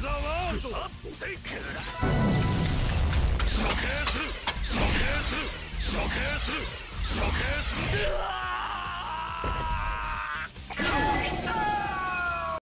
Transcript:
ザワールドセイク処刑する。処刑する。処刑する。処刑する。